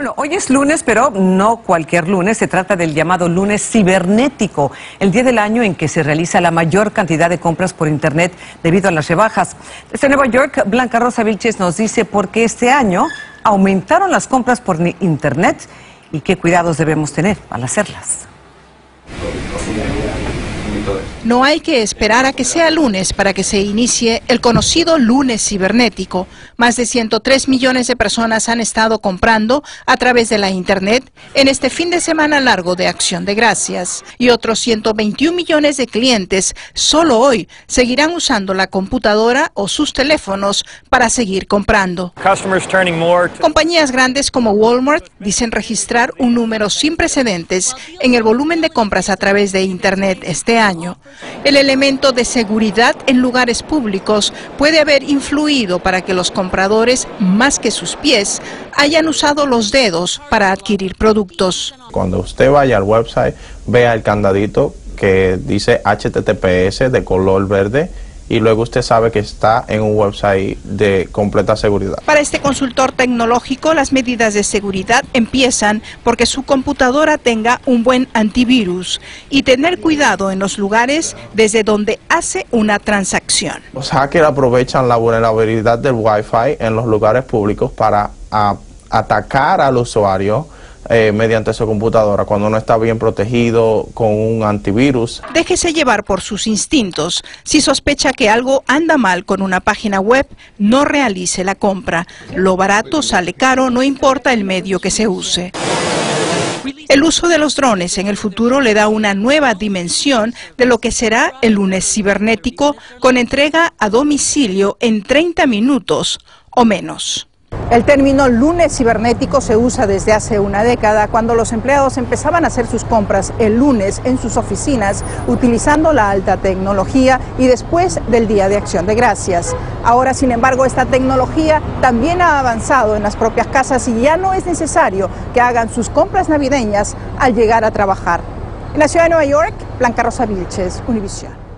Bueno, hoy es lunes, pero no cualquier lunes. Se trata del llamado lunes cibernético, el día del año en que se realiza la mayor cantidad de compras por Internet debido a las rebajas. Desde Nueva York, Blanca Rosa Vilches nos dice por qué este año aumentaron las compras por Internet y qué cuidados debemos tener al hacerlas. No hay que esperar a que sea lunes para que se inicie el conocido lunes cibernético. Más de 103 millones de personas han estado comprando a través de la Internet en este fin de semana largo de Acción de Gracias. Y otros 121 millones de clientes solo hoy seguirán usando la computadora o sus teléfonos para seguir comprando. Compañías grandes como Walmart dicen registrar un número sin precedentes en el volumen de compras a través de Internet este año. El elemento de seguridad en lugares públicos puede haber influido para que los compradores, más que sus pies, hayan usado los dedos para adquirir productos. Cuando usted vaya al website, vea el candadito que dice HTTPS de color verde y luego usted sabe que está en un website de completa seguridad. Para este consultor tecnológico, las medidas de seguridad empiezan porque su computadora tenga un buen antivirus y tener cuidado en los lugares desde donde hace una transacción. Los hackers aprovechan la vulnerabilidad del Wi-Fi en los lugares públicos para atacar al usuario eh, mediante su computadora cuando no está bien protegido con un antivirus. Déjese llevar por sus instintos. Si sospecha que algo anda mal con una página web, no realice la compra. Lo barato sale caro, no importa el medio que se use. El uso de los drones en el futuro le da una nueva dimensión de lo que será el lunes cibernético con entrega a domicilio en 30 minutos o menos. El término lunes cibernético se usa desde hace una década cuando los empleados empezaban a hacer sus compras el lunes en sus oficinas utilizando la alta tecnología y después del Día de Acción de Gracias. Ahora, sin embargo, esta tecnología también ha avanzado en las propias casas y ya no es necesario que hagan sus compras navideñas al llegar a trabajar. En la ciudad de Nueva York, Blanca Rosa Vilches, Univisión.